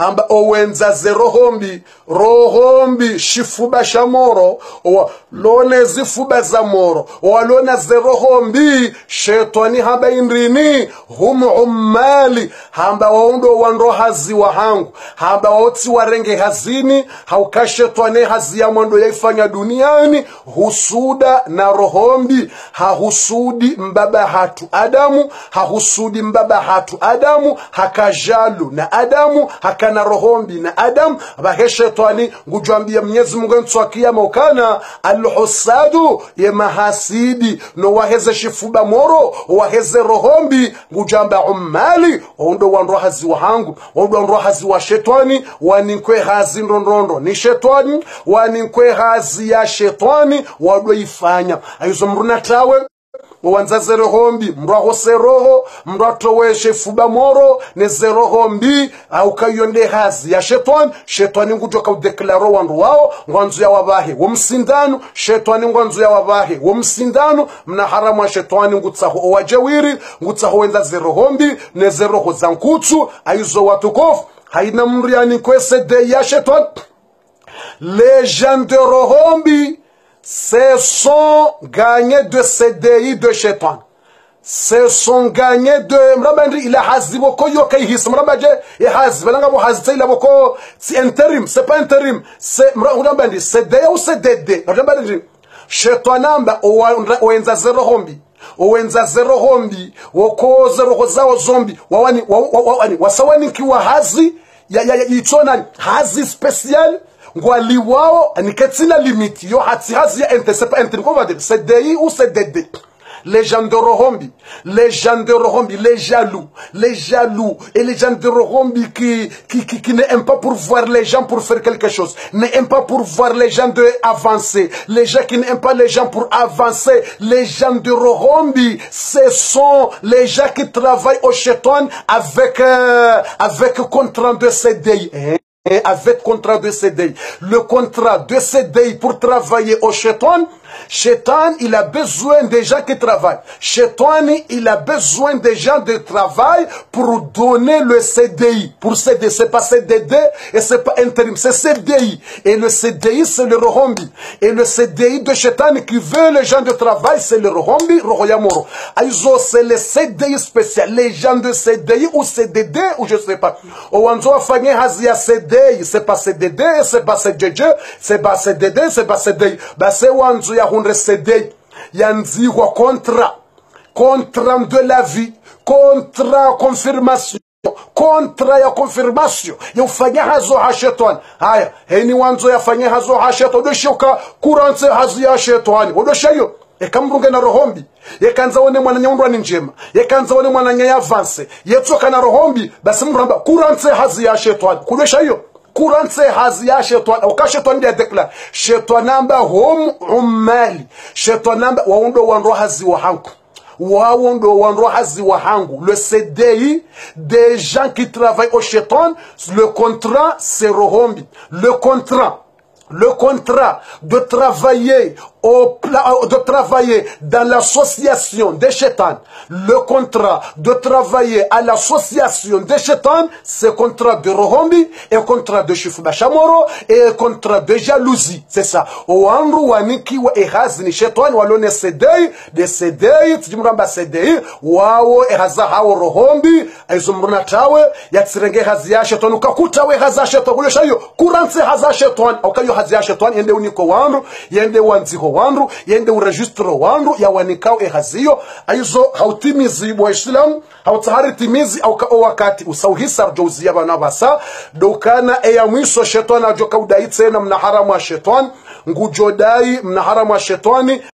hamba owenza zerohombi rohombi shifuba sha moro lone zifuba za moro walona zerohombi shetani hamba indrini hum ummali. Hamba waundo wando hazi wa hangu hamba waotsi warenge hazini hauka shetani hazi ya mwando yaifanya duniani husuda na rohombi. Hahusudi mbaba hatu adamu hahusudi mbaba hatu adamu hakajalu na adamu hakana rohombi na adamu vahe shetani ngujwambia mnyezi mungu entswakiyama ukana alhusadu ye mahasidi no waheze shifuba moro waheze rohombi ngujamba umali ondo wando hazi wa hangu ondo wando hazi wa shetani waninkwe hazi ndondondo. Ni shetani waninkwe hazi ya shetani wadoifanya aizo mruna tawe wawanzaze rohombi mndu ahose roho mrwatoweshe atoweshe fuba moro neze rohombi aukayonde hazi ya shetani shetani ngujo kaudeklaro wandu wao ngwanzu ya wabahe womsindano shetani ngwanzu ya wabahe womsindano mna haramu ya shetani ngutsaho owajewiri ngutsaho wenzaze rohombi neze roho za nkutsu. Aizo watukofu haina mriani kwese de ya shetani les gens de rohombi se sont gagnés de CDI de Shaitan. Se sont gagnés de mrabandri ila hazibo ko yo kay his mrabaje e hazib langa bo hazita ila boko si interim c'est pas interim c'est mrabandri CDI ou CDD mrabandri Shaitan amba owenza zero hombi owenza zero hombi wokoza roho zao zombi wawani wawani wasawani kiwa hazi ya ya itona hazi special niketsina limiti yo ya ente c'est pas ente comment dire c'est DI ou c'est DD les gens de Rohombi, les gens de Rohombi, les jaloux, les jaloux et les gens de Rohombi qui, qui, qui, qui n'aiment pas pour voir les gens pour faire quelque chose, n'aiment pas pour voir les gens de avancer, les gens qui n'aiment pas les gens pour avancer, les gens de Rohombi, ce sont les gens qui travaillent au chéton avec, euh, avec contrat de CDI. Et avec contrat de CDI. Le contrat de CDI pour travailler au chéton, Shetani, il a besoin des gens qui travaillent. Shetani, il a besoin des gens de travail pour donner le CDI. Pour CDI, c'est pas CDD et c'est pas intérim, c'est CDI. Et le CDI, c'est le Rohombi. Et le CDI de Shetani qui veut les gens de travail, c'est le Rohombi, Rohoyamoro. Aizo, c'est le CDI spécial. Les gens de CDI ou CDD ou je sais pas. Owanzo Fanye Hazia CDI, c'est pas CDD, c'est pas CDD, c'est pas CDD, c'est pas CDI. Ben, c'est Owanzo 178 yanzihwa kontra kontra de la vie kontra confirmation kontra ya konfirmasio ya ufanya hazo ha haya heni wanzo yafanye hazo ha shetani. Odoshoka kuranze hazi ya shetani. Odoshayo ekamrunge na rohombi yekanza one mwananya nyaundwa ni njema yekanza one mwananya ya avance yetsoka na rohombi basi mramba kuranze hazi ya shetwani kudosha hiyo kuranse hazi ya shetani uka shetani ya dekla. Shetani amba hum umali shetani amba waundo wando hazi wa hanku wao ndo wanrohazi wa hangu. Le CDI des gens qui travaillent au Cheton le contrat c'est Rohombi le contrat le contrat de travailler au de travailler dans l'association des chétans, le contrat de travailler à l'association des chétans, c'est contrat de Rohombi et contrat de Shifuba Shamoro et contrat de jalousie. C'est ça. Oanru waniki wa ehazi ni chétan walone sedei, de sedei, tijimuramba sedei, wao ehaza hao Rohombi, aizumruna tawe, yatsirenge hazi ya chétan, ukakuta we haza chétan, kulesha hiyo, kuranse haza chétan, ukayo hazi ya chétan, yende uniko wandu yende wanziho wandu yende urejistro wandu yawanikao ehaziyo aizo hautimizi waislamu hautahari timizi au kao wakati. Usauhisa rjouzia bana basa. Dokana eya mwiso shetani ajoka kaudaitsena mna haramu wa shetani. Ngujodai mna haramu shetani